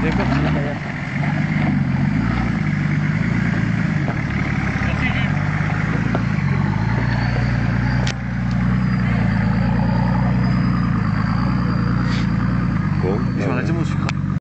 देखो।